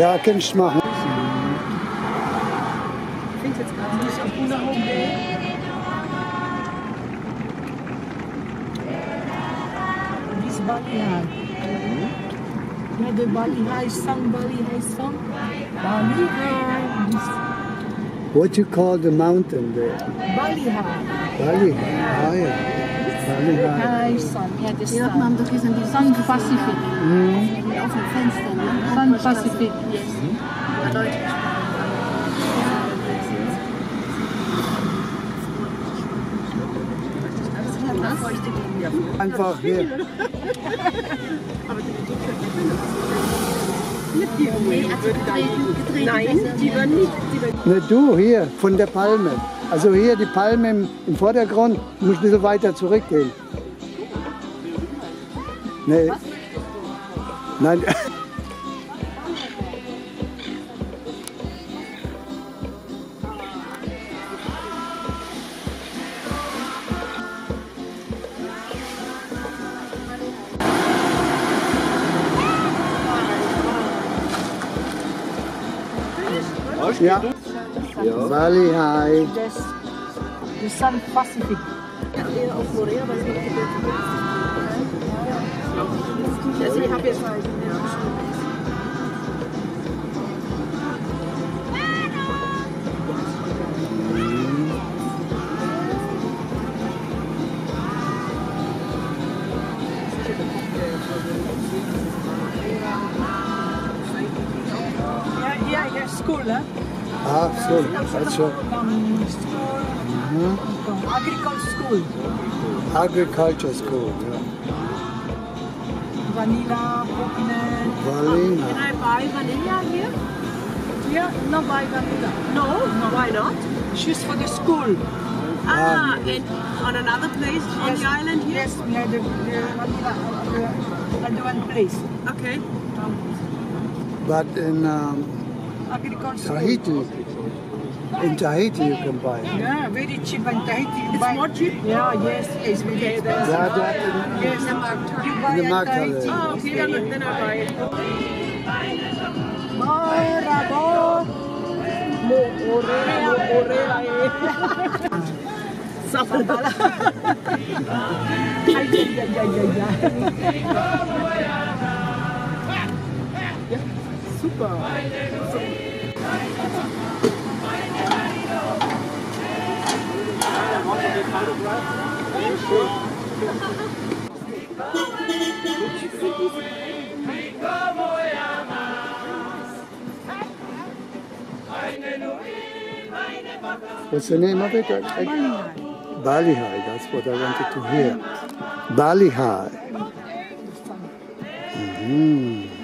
Ja, kannst du machen. Ik vind het gerade niet zo coole hoogte. Dit is Bali Hai. Ja, de Bali Hai song, Bali Hai song. Bali Hai. This What you call the mountain there? Bali Hai. Bali. Ah, ja. Bali Hai. High song. Ja, de Ja, dat nam toch eens aan die Sun Pacific. auf dem Fenster. Sun Pacific. Einfach hier. Nein, die würden nicht. Ne, du hier, von der Palme. Also hier die Palme im, im Vordergrund, du musst ein bisschen weiter zurückgehen. Nee. Nein. Ja. Bali Hai. Des, de Sun Pacific. eher auf Moorea, weil sie Van school, van agriculture school. Agriculture School. Ja. Vanilla, coconut. Valina. Can I buy vanilla here? Yeah, no buy vanilla. No, no, why not? She's for the school. Ah, and on another place on the island here? Yes, we had the, the vanilla at the, one place. Okay. But in um, Agriculture Tahiti, in Tahiti you can buy. it. Yeah, very cheap in Tahiti. You It's buy- more cheap? Yeah, yes, it's very expensive. Ja, da in, Yes, you buy in der in Tahiti. Oh, okay, then, then I buy it. Marabo. Mo What's the name of it? I- I- Bali Hai, that's what I wanted to hear. Bali Hai. Mhm.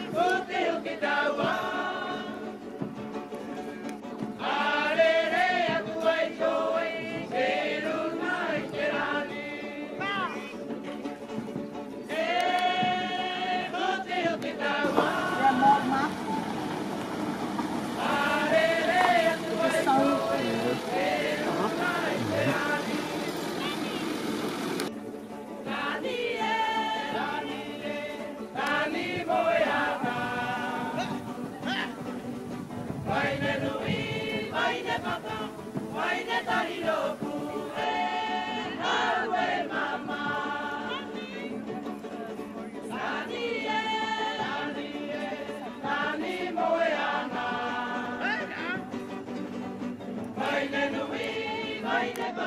Great.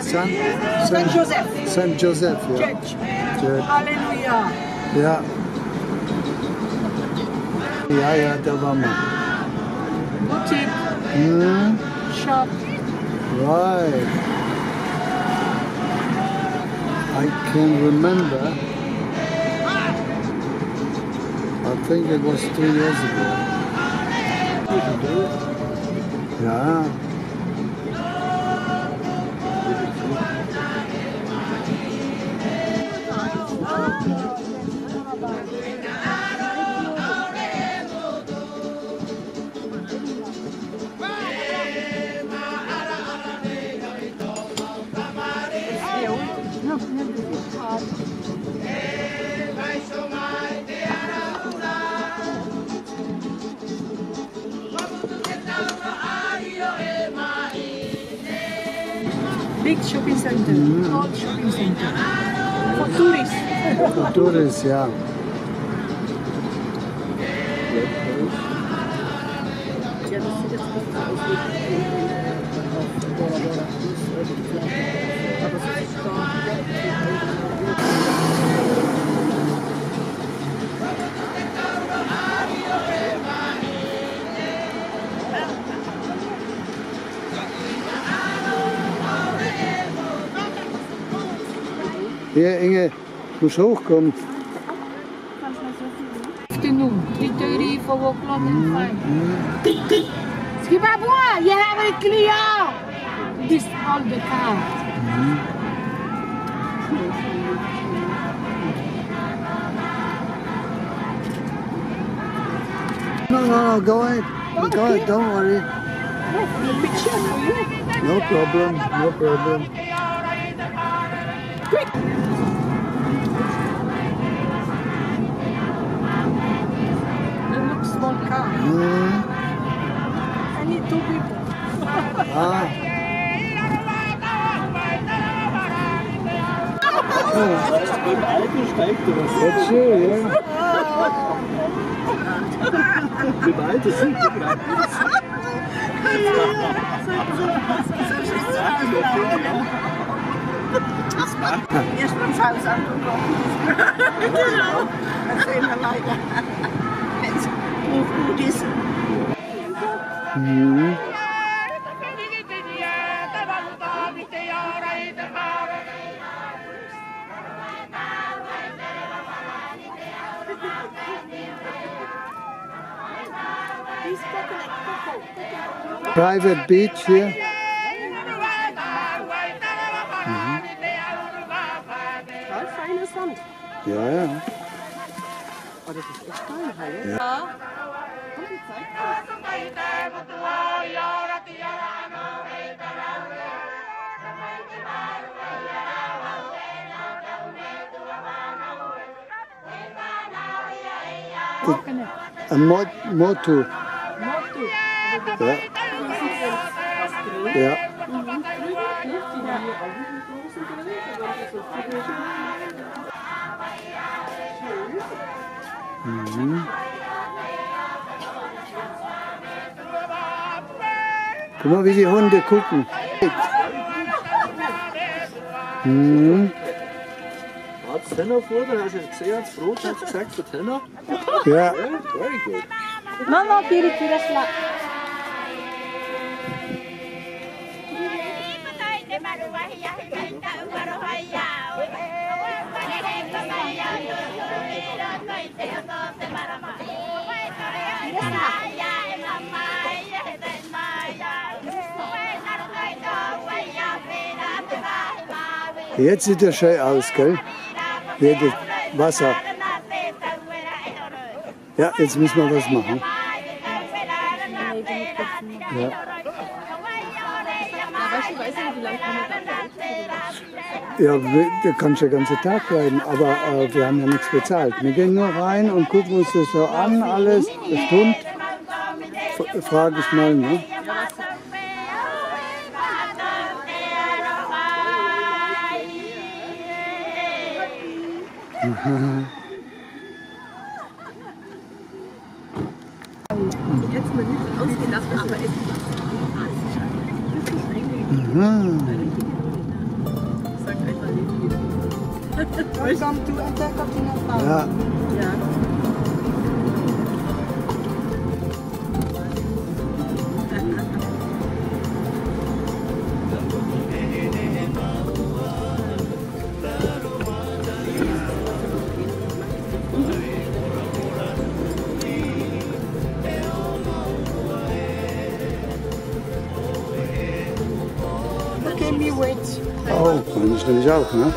San, Saint Joseph. Saint Joseph, ja. Church. Church. Halleluja. Yeah. Ja, da waren. Boutique, Hm, shop. right. I can remember. I think it was three years ago. 야. Yeah. Big shopping center. Mm. Old shopping center. For tourists. Kulturis, ja. Hier, Inge, muss hochkommen. Afternoon, 3.30, 4 o'clock and 5. Skibabwa, you have it clear. This all the car. No, no, no, go ahead. Go ahead, don't worry. No problem, no problem. Ah. Beim Alten steigt was. Ja, schön, ja. Beim Alten singt er gerade. Erst beim Schaus angekommen. genau. Das sehen wir leider. Wenn es gut ist. Mhm. Private beach hier. Total feine Sand. Ja, ja. Oh, das ist echt Steinhalle. Ja. Kommt die Zeit? Een mot motu. Ja. Ja. Mhm. Guck mal, wie die Hunde gucken. Mhm. Hat es Tenner vor dir? Hast du es gesehen? Das Brot hat gesagt, der Tenner? Ja. Ja, very good. Mama, kiri kira selak. Jetzt sieht er schön aus, gell? Hier das Wasser. Ja, jetzt müssen wir was machen. Ja. Ja, da kannst du den ganzen Tag bleiben, aber äh, wir haben ja nichts bezahlt. Wir gehen nur rein und gucken uns das so an, alles. Stunde, F- frage ich mal. Ne? Jetzt mal nicht ausgehen lassen, aber es ist Sagt einfach nicht. Welcome to Attack of the Nepal. Ja. Auch, ne?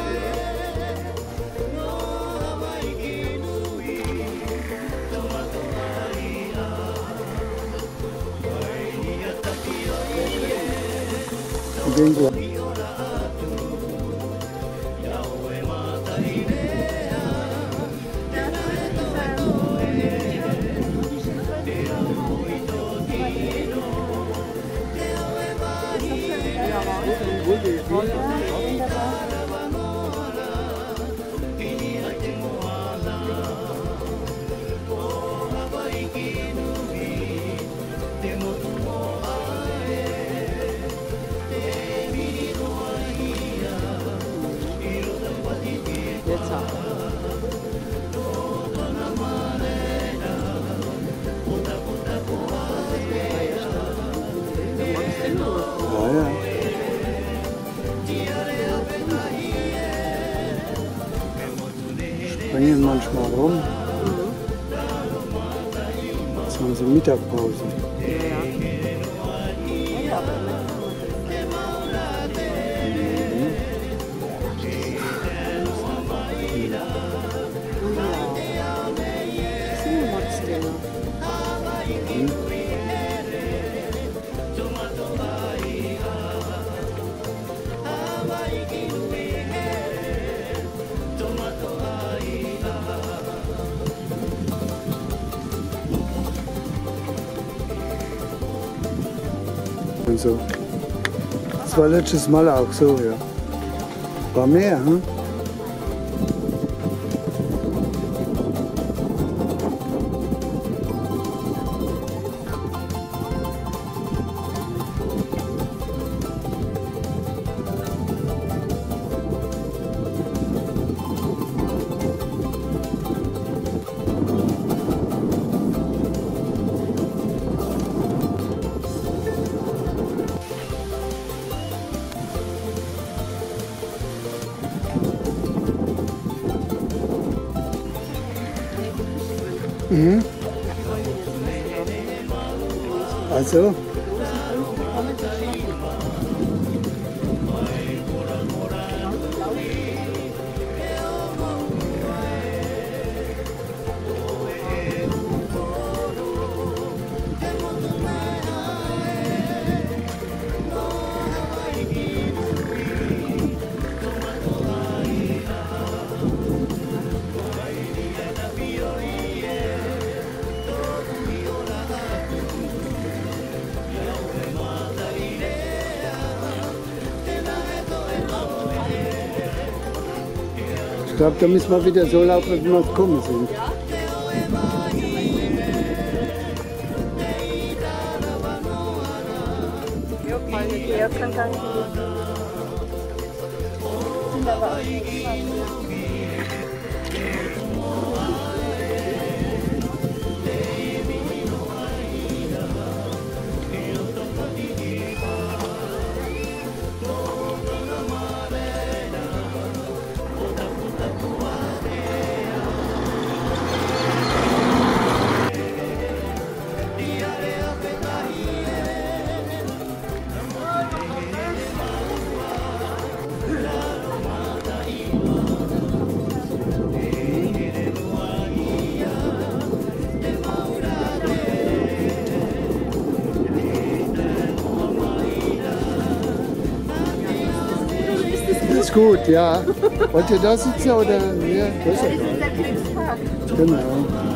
Den so. Manchmal rum. Jetzt haben sie Mittagpause. So. Das war letztes Mal auch so, ja. War mehr, hm? 응? 맞아. Ich glaube, da müssen wir wieder so laufen, wie wir gekommen sind. Ja, kann. Sind aber auch Gut, ja. Wollt ihr da sitzen oder? Ja, das ist. Der Kriegspark. Genau.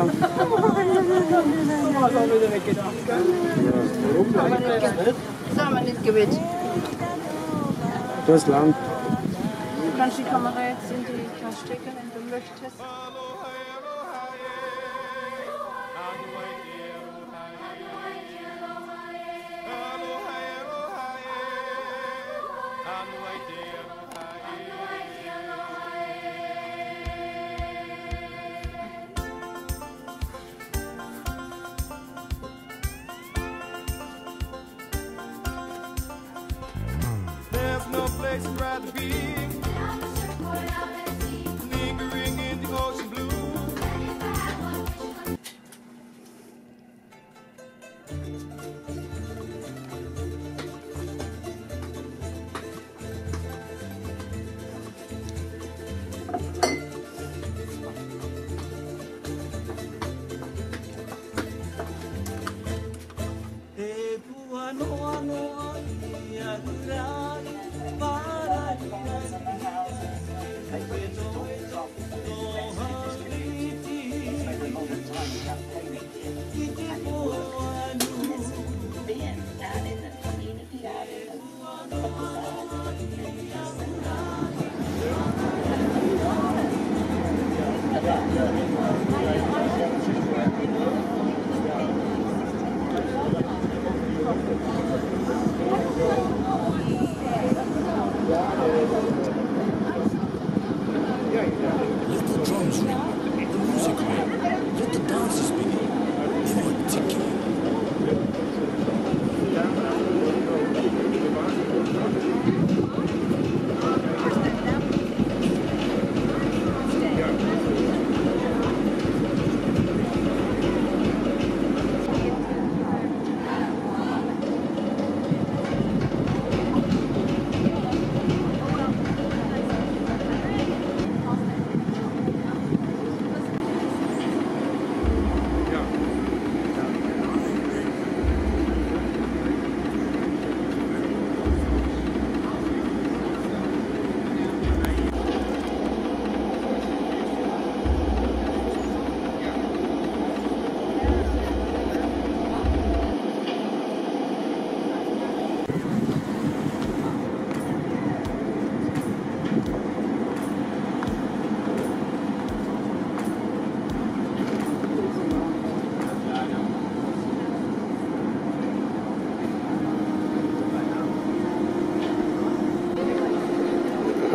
Genau. Das haben wieder weggedacht. Warum? Das das haben wir nicht gewählt. Das ist lang. Du kannst die Kamera jetzt in die Stecker, wenn du möchtest. Be.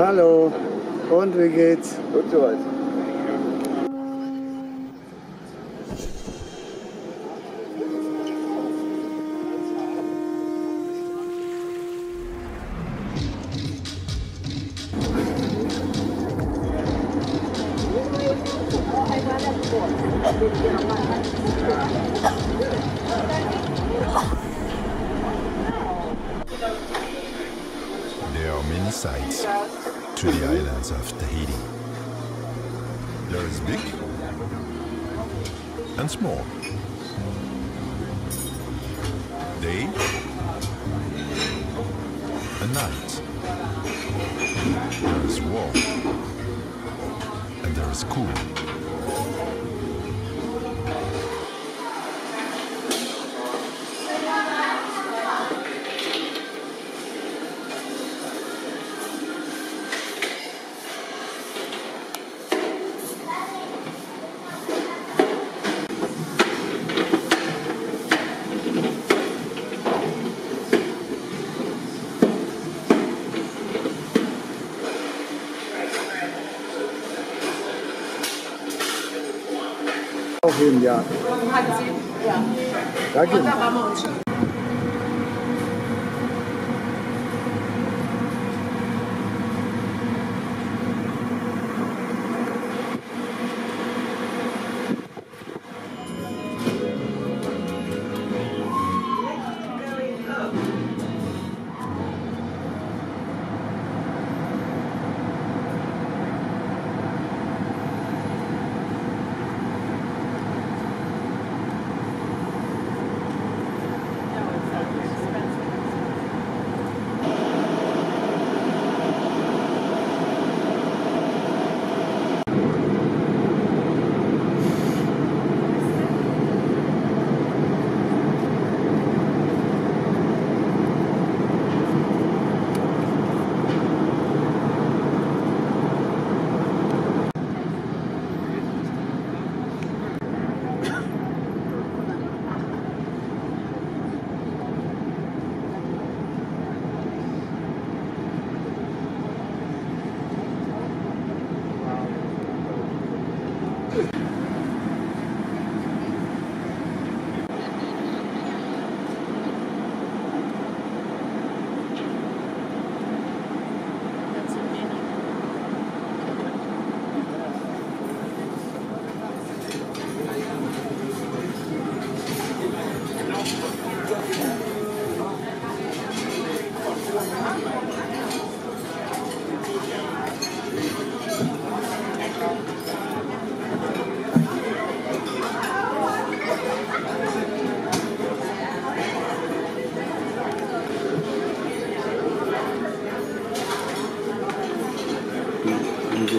Hallo. Und wie geht's? Gut soweit. Day and night. There is warm and there is cool. Auf jeden, ja. Danke.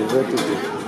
Vai tudo.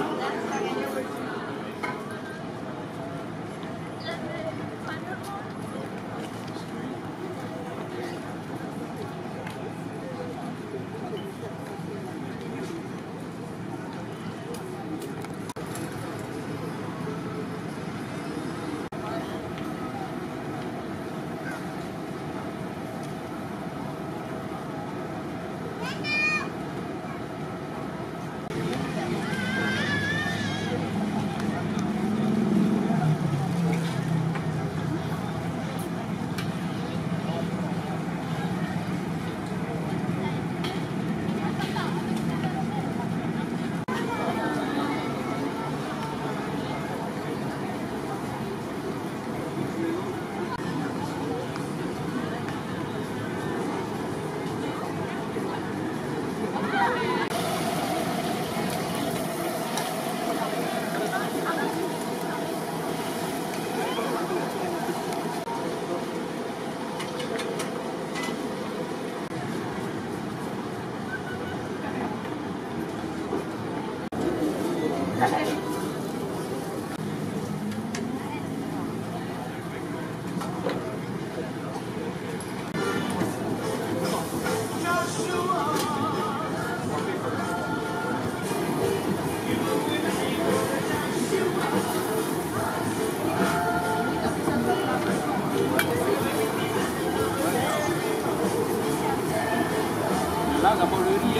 Là, d'abord le riz,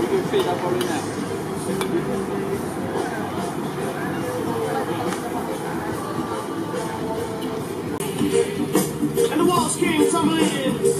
et le fait d'abord le. And the walls came tumbling in.